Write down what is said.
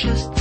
just